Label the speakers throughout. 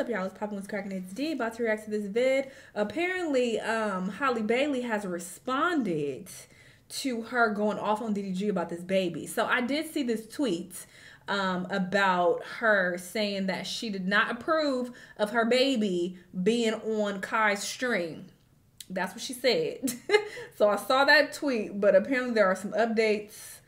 Speaker 1: up, y'all? It's popping with cracking it's Dee. About to react to this vid. Apparently, um, Halle Bailey has responded to her going off on DDG about this baby. So I did see this tweet um, about her saying that she did not approve of her baby being on Kai's stream. That's what she said. so I saw that tweet, but apparently there are some updates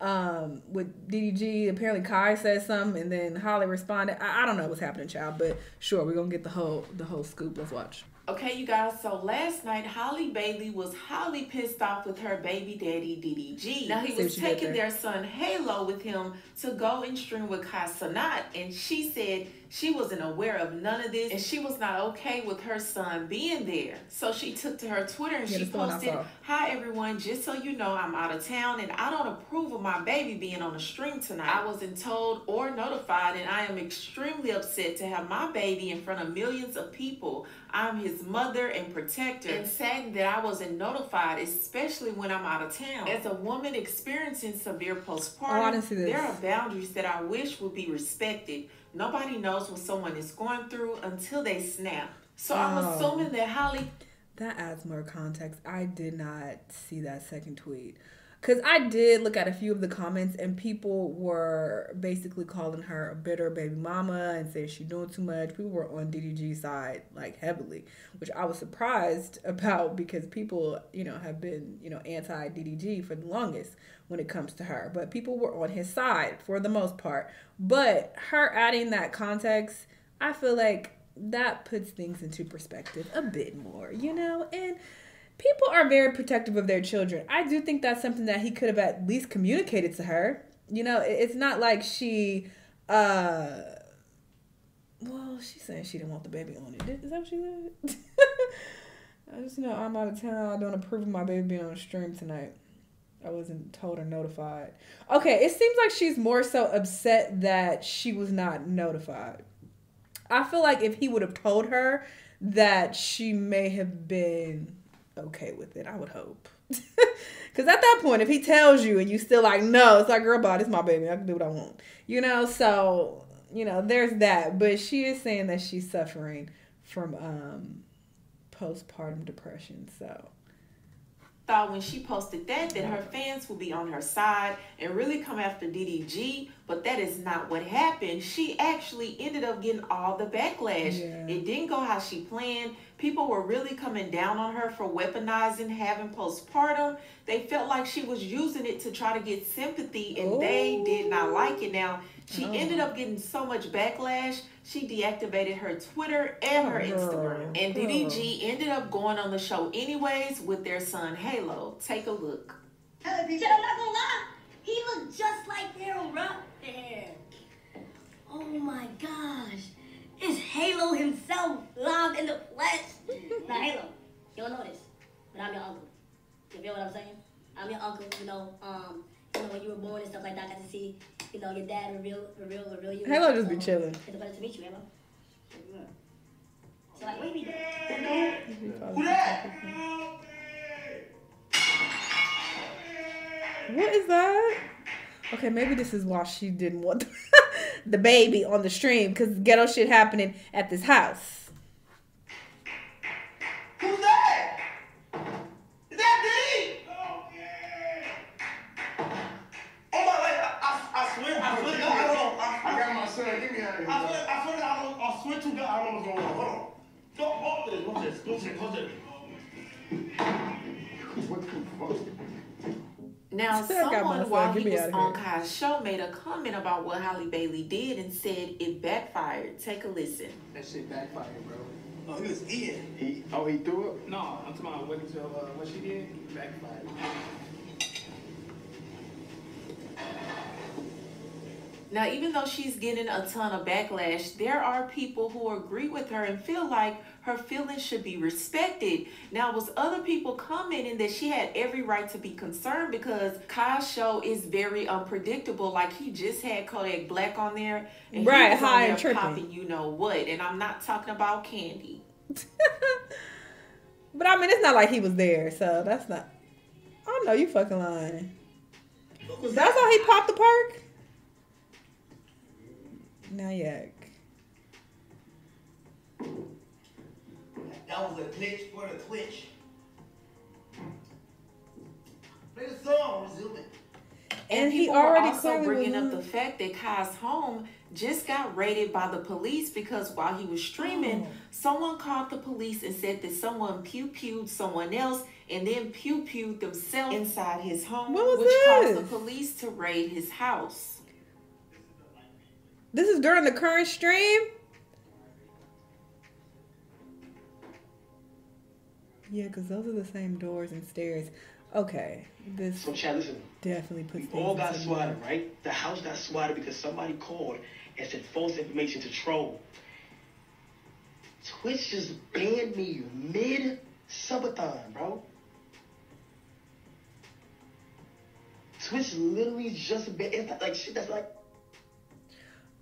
Speaker 1: um, with DDG. Apparently Kai said something, and then Halle responded. I, I don't know what's happening, child, but sure, we're gonna get the whole the whole scoop. Let's watch.
Speaker 2: Okay, you guys, so last night Halle Bailey was highly pissed off with her baby daddy DDG. Now he was taking their son Halo with him to go and stream with Kai Cenat, and she said she wasn't aware of none of this and she was not okay with her son being there. So she took to her Twitter and yeah, she posted, Hi everyone, just so you know, I'm out of town and I don't approve of my baby being on a stream tonight. I wasn't told or notified and I am extremely upset to have my baby in front of millions of people. I'm his mother and protector and saddened that I wasn't notified, especially when I'm out of town. As a woman experiencing severe postpartum, oh, there are boundaries that I wish would be respected. Nobody knows what someone is going through until they snap. So oh, I'm assuming that Halle.
Speaker 1: That adds more context. I did not see that second tweet. Because I did look at a few of the comments, and people were basically calling her a bitter baby mama and saying she's doing too much. People were on DDG's side, like heavily, which I was surprised about because people, you know, have been, you know, anti DDG for the longest when it comes to her. But people were on his side for the most part. But her adding that context, I feel like that puts things into perspective a bit more, you know? And people are very protective of their children. I do think that's something that he could have at least communicated to her. You know, it's not like she uh well, she's saying she didn't want the baby on it. Is that what she said? I just know I'm out of town. I don't approve of my baby being on stream tonight. I wasn't told or notified. Okay, it seems like she's more so upset that she was not notified. I feel like if he would have told her that she may have been okay with it. I would hope. Because at that point, if he tells you and you still like, no, it's like, girl, body, it's my baby. I can do what I want. You know, so, you know, there's that. But she is saying that she's suffering from um, postpartum depression. So
Speaker 2: thought when she posted that that her fans would be on her side and really come after DDG, but that is not what happened. She actually ended up getting all the backlash. Yeah. It didn't go how she planned. People were really coming down on her for weaponizing having postpartum. They felt like she was using it to try to get sympathy and Ooh. they did not like it. Now, she oh. ended up getting so much backlash, she deactivated her Twitter and her Instagram. And DDG ended up going on the show anyways with their son Halo. Take a look.
Speaker 3: Shit, I'm not gonna lie. He looked just like Daryl Ruff Oh my gosh. It's Halo himself live in the flesh. now, Halo, you don't know this, but I'm your uncle. You feel what I'm saying? I'm your uncle, you know, um, you know, when you were born and stuff like that, I got to see you know, your dad reveal, reveal, reveal you.
Speaker 1: Halo just be chilling.
Speaker 3: It's a pleasure to meet you, Halo. So like, you be doing?
Speaker 1: What is that? Okay, maybe this is why she didn't want the baby on the stream because ghetto shit happening at this house.
Speaker 2: Now, someone while he was on Kai's show made a comment about what Halle Bailey did and said it backfired. Take a listen.
Speaker 4: That shit backfired, bro.
Speaker 5: Oh, he was eating.
Speaker 4: He, oh, he threw
Speaker 5: it? No, I'm talking about what, uh, what she did. Backfired.
Speaker 2: Now, even though she's getting a ton of backlash, there are people who agree with her and feel like her feelings should be respected. Now, was other people commenting that she had every right to be concerned because Kai's show is very unpredictable. Like he just had Kodak Black on there, and right, he was high on there popping, you know what? And I'm not talking about Candy.
Speaker 1: but I mean, it's not like he was there, so that's not. I know you fucking lying. That's how he popped the park. Nayak.
Speaker 5: That was a glitch for the Twitch. Play the song, resume it.
Speaker 1: And,
Speaker 2: And
Speaker 1: he already
Speaker 2: were also bringing up the fact that Kai's home just got raided by the police because while he was streaming,
Speaker 1: Oh.
Speaker 2: someone called the police and said that someone pew pewed someone else and then pew pewed themselves inside his home,
Speaker 1: What was
Speaker 2: which caused the police to raid his house.
Speaker 1: This is during the current stream. Yeah, because those are the same doors and stairs. Okay, this
Speaker 5: So, Chad, listen.
Speaker 1: definitely puts
Speaker 5: We all got swatted, right? The house got swatted because somebody called and sent false information to troll. Twitch just banned me mid subathon, bro. Twitch literally just banned. It's like shit that's like.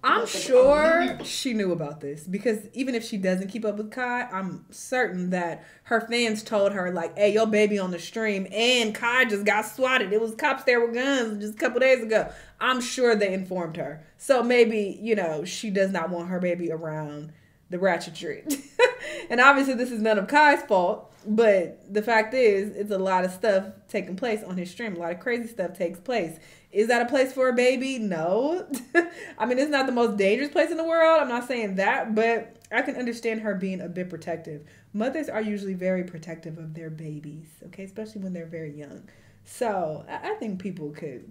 Speaker 1: I'm sure she knew about this because even if she doesn't keep up with Kai, I'm certain that her fans told her like, "Hey, your baby on the stream and Kai just got swatted. It was cops there with guns just a couple days ago." I'm sure they informed her. So maybe you know she does not want her baby around the ratchet ratchetry. and obviously, this is none of Kai's fault. But the fact is, it's a lot of stuff taking place on his stream. A lot of crazy stuff takes place. Is that a place for a baby? No. I mean, it's not the most dangerous place in the world. I'm not saying that, but I can understand her being a bit protective. Mothers are usually very protective of their babies, okay, especially when they're very young. So I, I think people could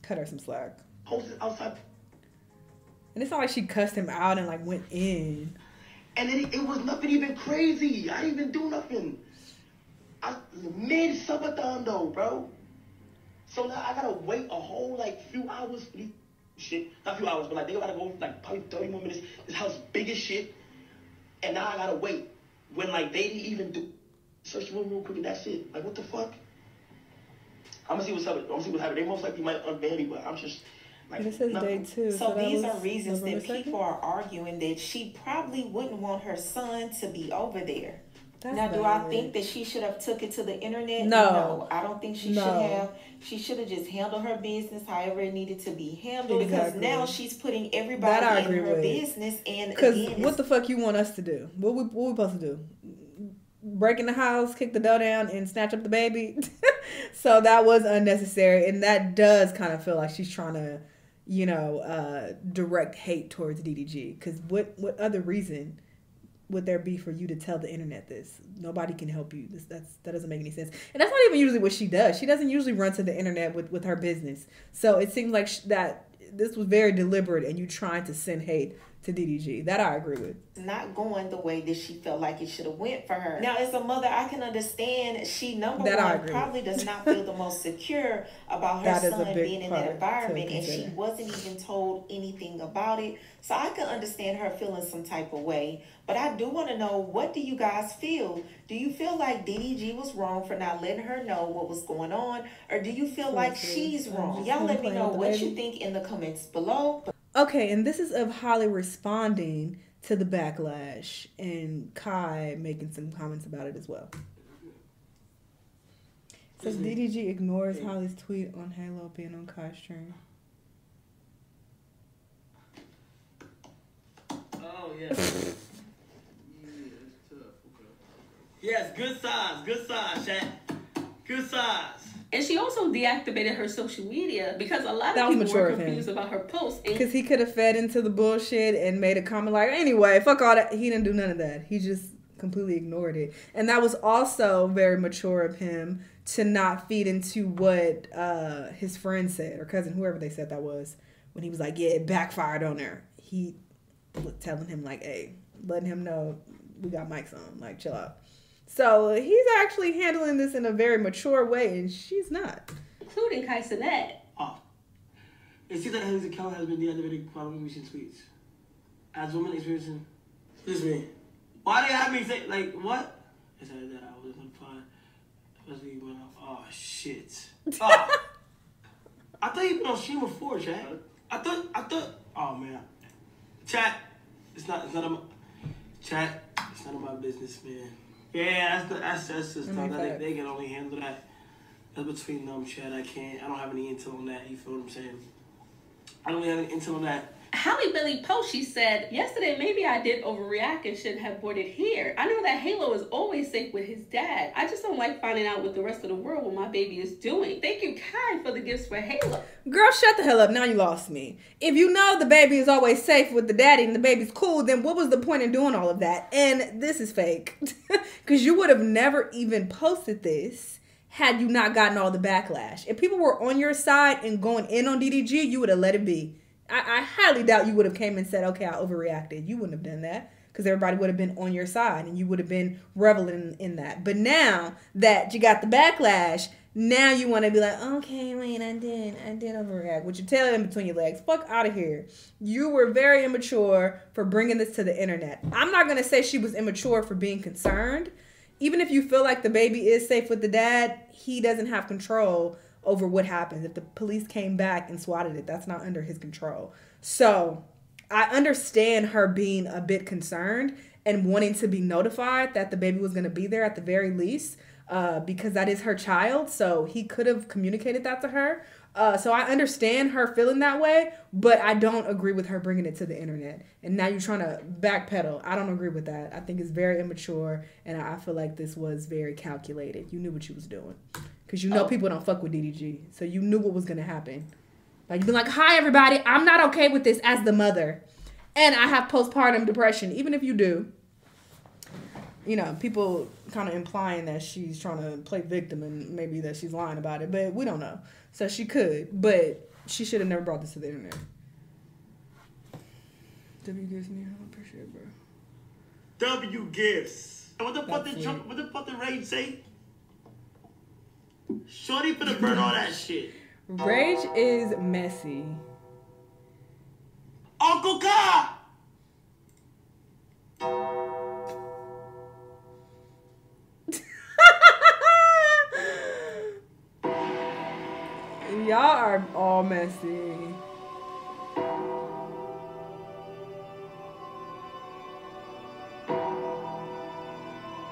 Speaker 1: cut her some slack.
Speaker 5: Outside,
Speaker 1: And it's not like she cussed him out and like went in.
Speaker 5: And it, it was nothing even crazy. I didn't even do nothing. I mid subathon though, bro. So now I gotta wait a whole like few hours for these shit. Not a few hours, but like they gotta go like probably 30 more minutes. This house big as shit. And now I gotta wait. When like they didn't even do search the room real quick and that's it. Like what the fuck? I'm gonna see what's up. I'm gonna see what's happening. They most likely might unban me, but I'm just like
Speaker 1: it says day two.
Speaker 2: So,
Speaker 1: that
Speaker 2: these are reasons that
Speaker 1: 2nd?
Speaker 2: people are arguing that she probably wouldn't want her son to be over there.
Speaker 1: That's
Speaker 2: now, do I think that she should have took it to the internet?
Speaker 1: No.
Speaker 2: I don't think she
Speaker 1: No.
Speaker 2: should have. She should have just handled her business however it needed to be handled because now she's putting everybody in her
Speaker 1: with.
Speaker 2: business and
Speaker 1: Because what the fuck you want us to do? What we what we supposed to do? Break in the house, kick the door down, and snatch up the baby. so that was unnecessary, and that does kind of feel like she's trying to, you know, uh, direct hate towards DDG. Because what what other reason would there be for you to tell the internet this? Nobody can help you. This that's that doesn't make any sense. And that's not even usually what she does. She doesn't usually run to the internet with with her business. So it seems like that this was very deliberate, and you trying to send hate to DDG. That I agree with.
Speaker 2: not going the way that she felt like it should have went for her. Now, as a mother, I can understand she number
Speaker 1: That I
Speaker 2: one
Speaker 1: agree
Speaker 2: probably does not feel the most secure about her
Speaker 1: That is a
Speaker 2: son being in that environment, and she wasn't even told anything about it. So I can understand her feeling some type of way. But I do want to know what do you guys feel? Do you feel like DDG was wrong for not letting her know what was going on, or do you feel like she's wrong? Y'all let me know what you think in the comments below.
Speaker 1: Okay, and this is of Halle responding to the backlash and Kai making some comments about it as well. Says DDG ignores Halle's tweet on Halo being on Kai's stream.
Speaker 6: Oh yeah. yeah, that's tough. Okay. Yes, good size, good size, chat. Good size.
Speaker 7: And she also deactivated her social media because a lot
Speaker 1: That
Speaker 7: of people were confused about her posts.
Speaker 1: Because he could have fed into the bullshit and made a comment like, anyway, fuck all that. He didn't do none of that. He just completely ignored it. And that was also very mature of him to not feed into what uh, his friend said or cousin, whoever they said that was, when he was like, yeah, it backfired on her. He was telling him, like, hey, letting him know we got mics on, like, chill out. So he's actually handling this in a very mature way, and she's not.
Speaker 7: including Kai Cenat.
Speaker 6: Oh. It seems like his account has been deactivated following recent tweets. As women experiencing. Excuse me. Why do you have me say, like, what? I said that I was notified. Especially when I. Oh, shit. Oh. I thought you've been on stream before, chat. I thought, I thought. Oh, man. Chat. It's not, it's not, a, chat. It's none of my business, man. Yeah, that's the, that's that's just that they, they can only handle that. That's between them, Chad. I can't. I don't have any intel on that. You feel what I'm saying? I don't really have any intel on that.
Speaker 7: Halle Bailey post, she said, Yesterday, maybe I did overreact and shouldn't have boarded here. I know that Halo is always safe with his dad. I just don't like finding out what the rest of the world what my baby is doing. Thank you, Kai, for the gifts for Halo.
Speaker 1: Girl, shut the hell up. Now you lost me. If you know the baby is always safe with the daddy and the baby's cool, then what was the point in doing all of that? And this is fake. Because you would have never even posted this had you not gotten all the backlash. If people were on your side and going in on DDG, you would have let it be. I, I highly doubt you would have came and said, "Okay, I overreacted." You wouldn't have done that because everybody would have been on your side and you would have been reveling in that. But now that you got the backlash, now you want to be like, okay, wait, I did, I did overreact. With your tail in between your legs, fuck out of here. You were very immature for bringing this to the internet. I'm not gonna say she was immature for being concerned. Even if you feel like the baby is safe with the dad, he doesn't have control over what happens. If the police came back and swatted it, that's not under his control. So I understand her being a bit concerned and wanting to be notified that the baby was going to be there at the very least uh, because that is her child. So he could have communicated that to her. Uh, so I understand her feeling that way, but I don't agree with her bringing it to the internet. And now you're trying to backpedal. I don't agree with that. I think it's very immature, and I feel like this was very calculated. You knew what you was doing because you know oh. people don't fuck with DDG, so you knew what was gonna happen. Like you've been like, "Hi, everybody, I'm not okay with this as the mother, and I have postpartum depression." Even if you do, you know, people kind of implying that she's trying to play victim and maybe that she's lying about it, but we don't know. So she could, but she should have never brought this to the internet. W gives me, I appreciate it,
Speaker 6: bro. W gifts. What the fuck did Trump, what the fuck did Rage say? Shorty for the burn all that shit.
Speaker 1: Rage is messy. Y'all are all messy.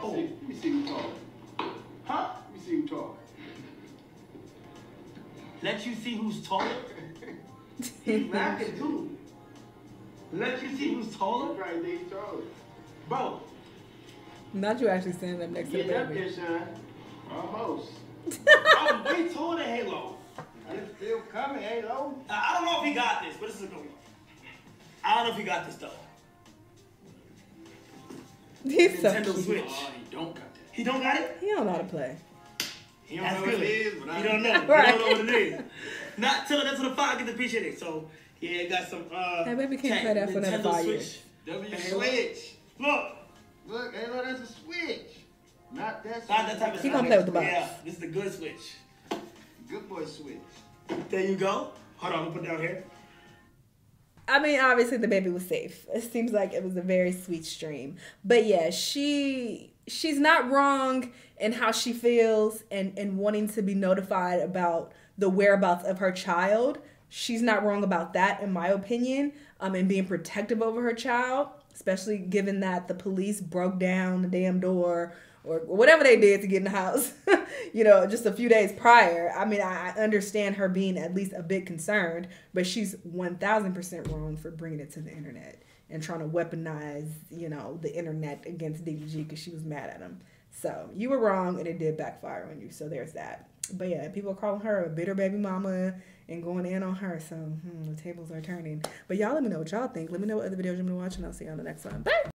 Speaker 4: Oh, let me see who talk. Huh? Let me see who talk.
Speaker 6: Let you see who's taller? He's laughing too. Let you see who's taller?
Speaker 4: Right, there he's taller.
Speaker 6: Bro.
Speaker 1: Not you actually standing up next
Speaker 4: Get
Speaker 1: to the baby.
Speaker 4: Get up there, Almost.
Speaker 6: I'm way taller than Halo.
Speaker 4: It's still coming, Halo.
Speaker 6: I don't know if he got this, but this is a good one. I don't know if he got this though.
Speaker 1: He's so
Speaker 6: Nintendo
Speaker 1: cute.
Speaker 6: Switch. Oh, he don't got that. He don't got it?
Speaker 1: He don't know how to play.
Speaker 4: He don't
Speaker 6: That's
Speaker 4: know what it is, but I
Speaker 6: You don't know.
Speaker 1: Right.
Speaker 6: You don't know what it is. Not till that's what the five get to appreciate it. So yeah, it got some uh
Speaker 1: That baby can't
Speaker 6: tech-
Speaker 1: play that for another
Speaker 6: Nintendo
Speaker 1: five
Speaker 6: Switch.
Speaker 1: years.
Speaker 4: W
Speaker 6: Halo.
Speaker 4: Switch.
Speaker 6: Look,
Speaker 4: Look, Halo, that's a switch. Not that
Speaker 6: not that type of
Speaker 1: He gonna play with the box.
Speaker 6: Yeah, this is the good switch.
Speaker 4: Good boy switch.
Speaker 6: There you go. Hold on, I'm gonna put down here.
Speaker 1: I mean, obviously the baby was safe. It seems like it was a very sweet stream. But yeah, she she's not wrong in how she feels and and wanting to be notified about the whereabouts of her child. She's not wrong about that in my opinion. Um and being protective over her child, especially given that the police broke down the damn door or whatever they did to get in the house, you know, just a few days prior. I mean, I understand her being at least a bit concerned, but she's 1000% wrong for bringing it to the internet and trying to weaponize, you know, the internet against DDG because she was mad at him. So you were wrong and it did backfire on you. So there's that. But yeah, people are calling her a bitter baby mama and going in on her. So hmm, the tables are turning. But y'all let me know what y'all think. Let me know what other videos you want to watch and I'll see you on the next one. Bye.